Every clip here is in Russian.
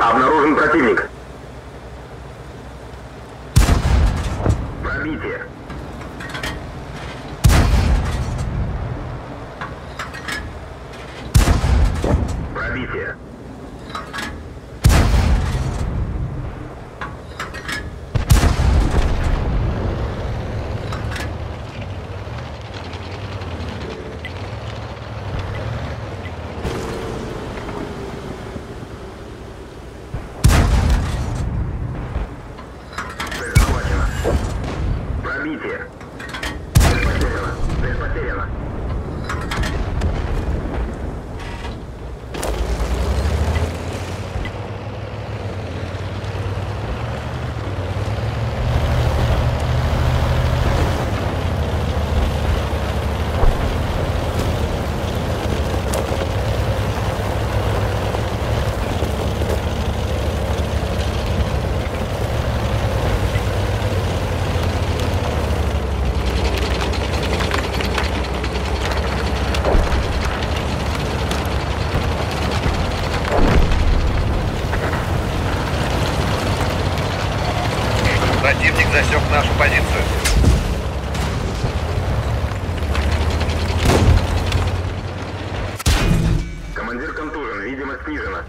Обнаружен противник. Пробитие. Пробитие. Снижена.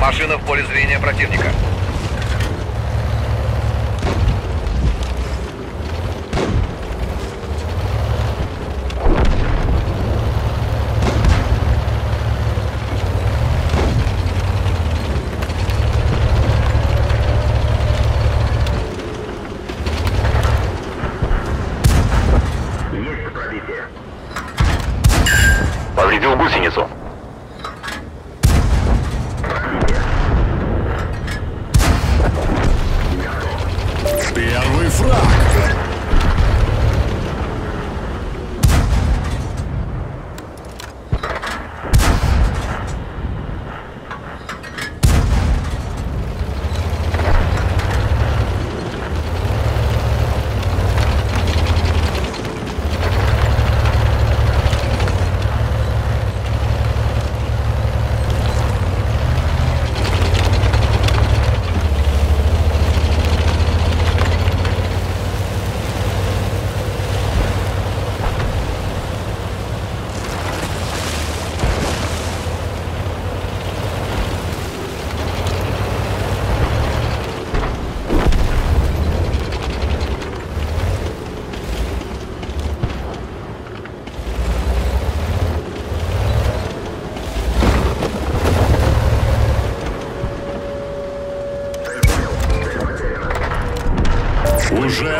Машина в поле зрения противника. Есть пробитие. Повредил гусеницу.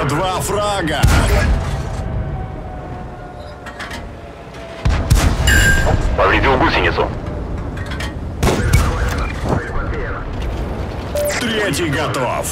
Два фрага. Повредил гусеницу. Третий готов.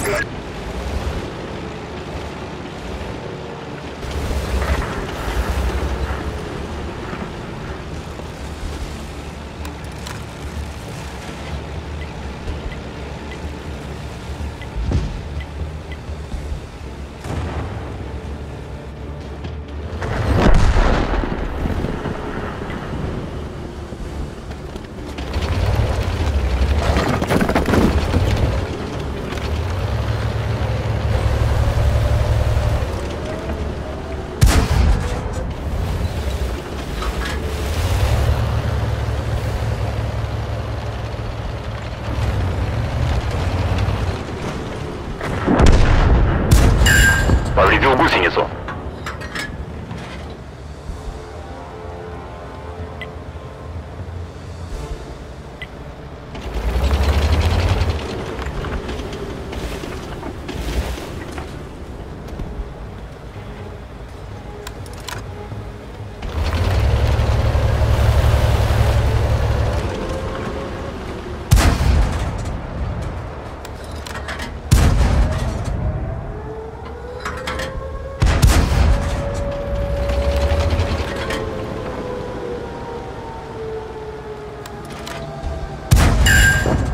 Повредил гусеницу.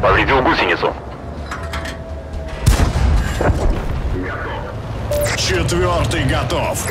Повредил гусеницу. Четвертый готов.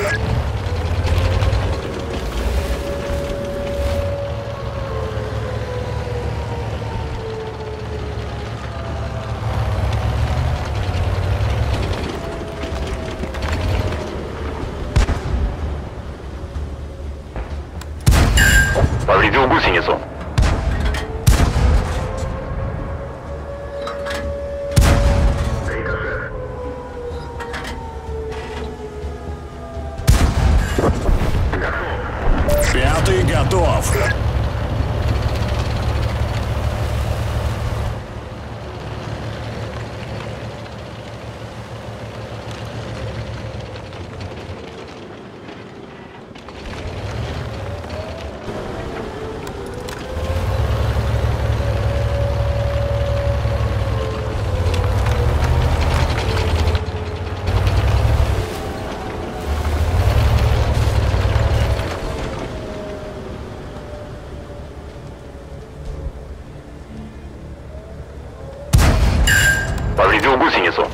Повредил гусеницу.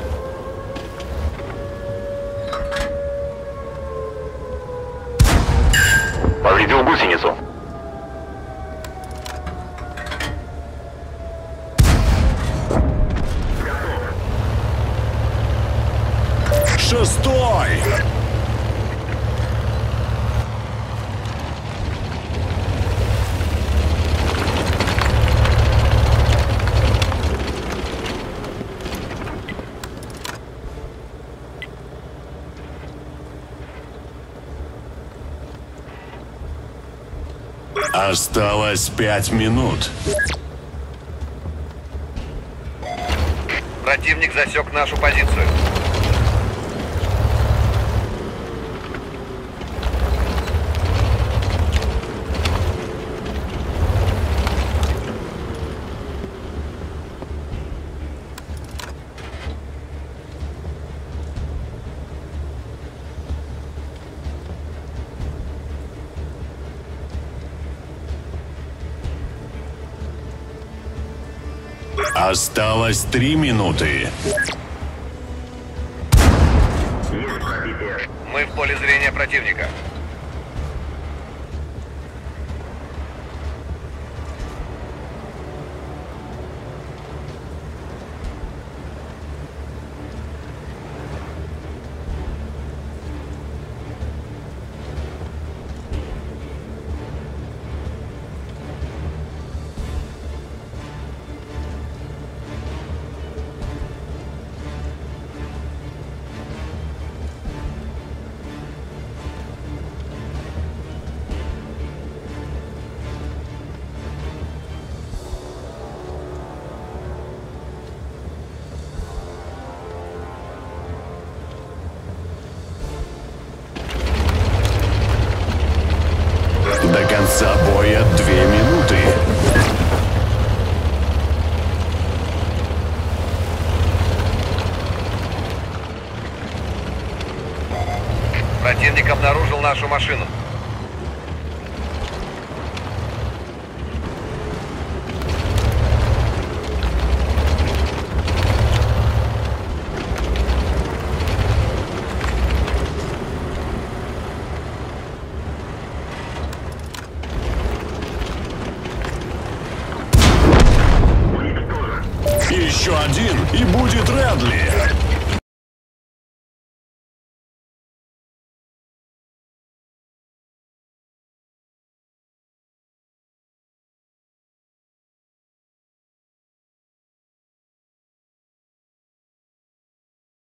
Повредил гусеницу. Шестой. Осталось пять минут. Противник засек нашу позицию. Осталось три минуты. Мы в поле зрения противника. Конца боя две минуты. Противник обнаружил нашу машину. Еще один, и будет Редли.